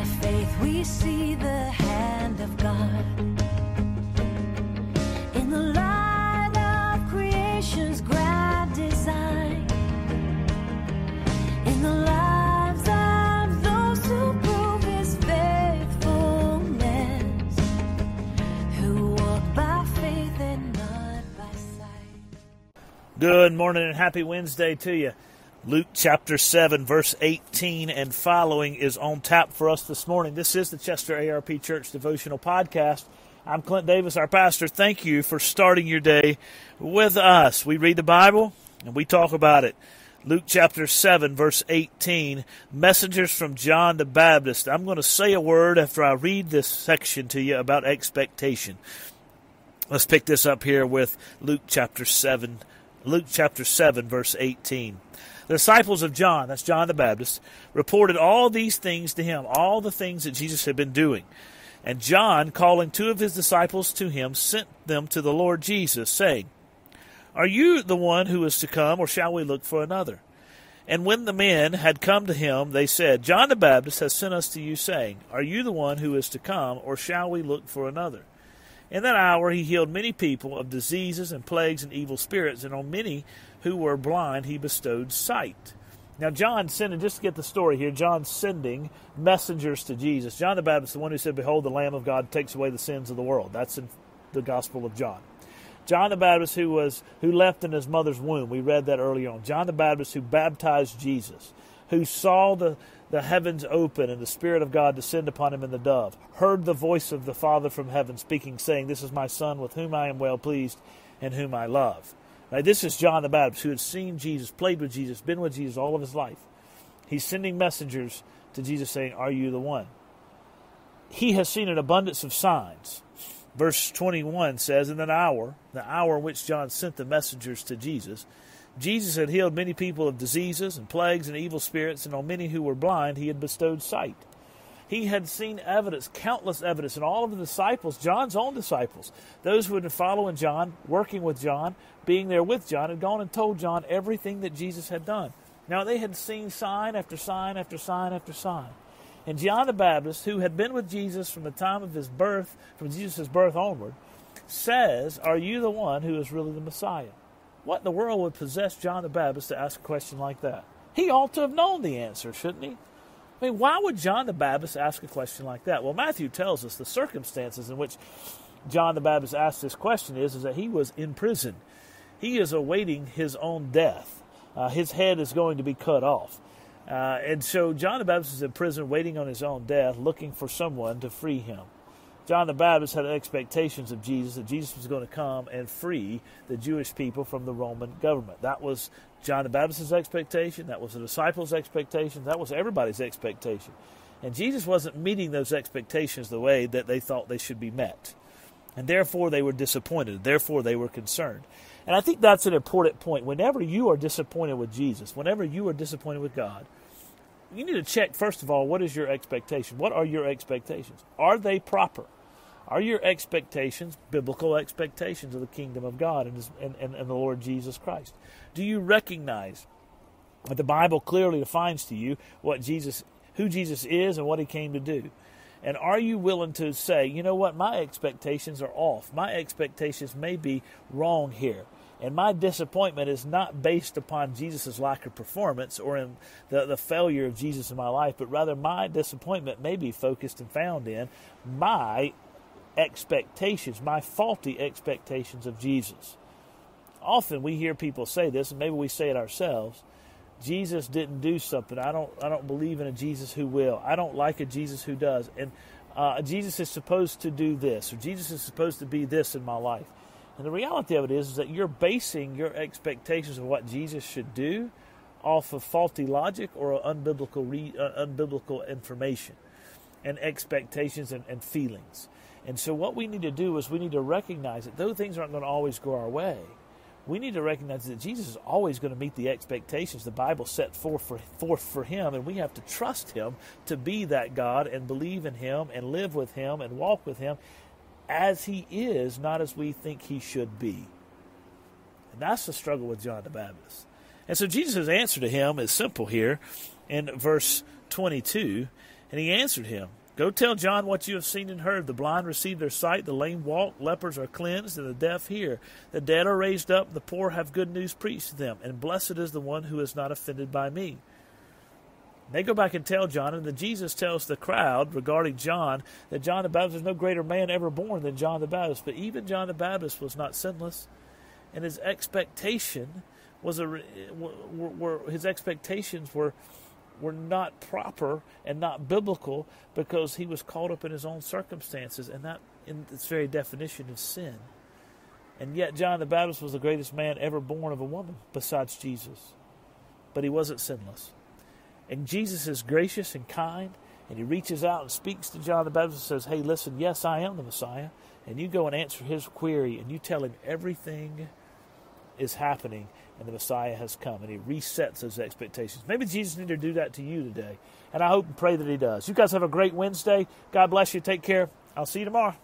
By faith we see the hand of God. In the light of creation's grand design. In the lives of those who prove his faithfulness. Who walk by faith and not by sight. Good morning and happy Wednesday to you. Luke chapter 7, verse 18 and following is on tap for us this morning. This is the Chester ARP Church Devotional Podcast. I'm Clint Davis, our pastor. Thank you for starting your day with us. We read the Bible and we talk about it. Luke chapter 7, verse 18, messengers from John the Baptist. I'm going to say a word after I read this section to you about expectation. Let's pick this up here with Luke chapter 7, Luke chapter 7, verse 18. The disciples of John, that's John the Baptist, reported all these things to him, all the things that Jesus had been doing. And John, calling two of his disciples to him, sent them to the Lord Jesus, saying, Are you the one who is to come, or shall we look for another? And when the men had come to him, they said, John the Baptist has sent us to you, saying, Are you the one who is to come, or shall we look for another? In that hour he healed many people of diseases and plagues and evil spirits, and on many who were blind he bestowed sight. Now, John sending, just to get the story here, John sending messengers to Jesus. John the Baptist, the one who said, Behold, the Lamb of God takes away the sins of the world. That's in the Gospel of John. John the Baptist, who was who left in his mother's womb, we read that earlier on. John the Baptist, who baptized Jesus, who saw the, the heavens open and the Spirit of God descend upon him in the dove, heard the voice of the Father from heaven speaking, saying, This is my Son with whom I am well pleased and whom I love. This is John the Baptist, who had seen Jesus, played with Jesus, been with Jesus all of his life. He's sending messengers to Jesus saying, Are you the one? He has seen an abundance of signs. Verse 21 says, In that hour, the hour in which John sent the messengers to Jesus, Jesus had healed many people of diseases and plagues and evil spirits, and on many who were blind he had bestowed sight. He had seen evidence, countless evidence, and all of the disciples, John's own disciples, those who had been following John, working with John, being there with John, had gone and told John everything that Jesus had done. Now they had seen sign after sign after sign after sign. And John the Baptist, who had been with Jesus from the time of his birth, from Jesus' birth onward, says, Are you the one who is really the Messiah? What in the world would possess John the Baptist to ask a question like that? He ought to have known the answer, shouldn't he? I mean, why would John the Baptist ask a question like that? Well, Matthew tells us the circumstances in which John the Baptist asked this question is, is that he was in prison. He is awaiting his own death. Uh, his head is going to be cut off. Uh, and so John the Baptist is in prison waiting on his own death, looking for someone to free him. John the Baptist had expectations of Jesus, that Jesus was going to come and free the Jewish people from the Roman government. That was John the Baptist's expectation. That was the disciples' expectation. That was everybody's expectation. And Jesus wasn't meeting those expectations the way that they thought they should be met. And therefore they were disappointed. Therefore they were concerned. And I think that's an important point. Whenever you are disappointed with Jesus, whenever you are disappointed with God, you need to check, first of all, what is your expectation? What are your expectations? Are they proper? Are your expectations biblical expectations of the kingdom of God and, and, and, and the Lord Jesus Christ? Do you recognize that the Bible clearly defines to you what Jesus, who Jesus is and what he came to do? And are you willing to say, you know what, my expectations are off. My expectations may be wrong here. And my disappointment is not based upon Jesus' lack of performance or in the, the failure of Jesus in my life, but rather my disappointment may be focused and found in my expectations, my faulty expectations of Jesus. Often we hear people say this, and maybe we say it ourselves. Jesus didn't do something. I don't. I don't believe in a Jesus who will. I don't like a Jesus who does. And uh, Jesus is supposed to do this, or Jesus is supposed to be this in my life. And the reality of it is, is that you're basing your expectations of what Jesus should do off of faulty logic or unbiblical, re, uh, unbiblical information and expectations and, and feelings. And so, what we need to do is we need to recognize that though things aren't going to always go our way, we need to recognize that Jesus is always going to meet the expectations the Bible set forth for, forth for him, and we have to trust him to be that God and believe in him and live with him and walk with him as he is, not as we think he should be. And that's the struggle with John the Baptist. And so Jesus' answer to him is simple here in verse 22. And he answered him, Go tell John what you have seen and heard. The blind receive their sight, the lame walk, lepers are cleansed, and the deaf hear. The dead are raised up, the poor have good news preached to them, and blessed is the one who is not offended by me. They go back and tell John, and then Jesus tells the crowd regarding John that John the Baptist is no greater man ever born than John the Baptist. But even John the Baptist was not sinless, and his expectation was a were, were his expectations were were not proper and not biblical because he was caught up in his own circumstances, and that in its very definition is sin. And yet, John the Baptist was the greatest man ever born of a woman besides Jesus, but he wasn't sinless. And Jesus is gracious and kind, and he reaches out and speaks to John the Baptist and says, Hey, listen, yes, I am the Messiah. And you go and answer his query, and you tell him everything is happening, and the Messiah has come. And he resets those expectations. Maybe Jesus needs to do that to you today. And I hope and pray that he does. You guys have a great Wednesday. God bless you. Take care. I'll see you tomorrow.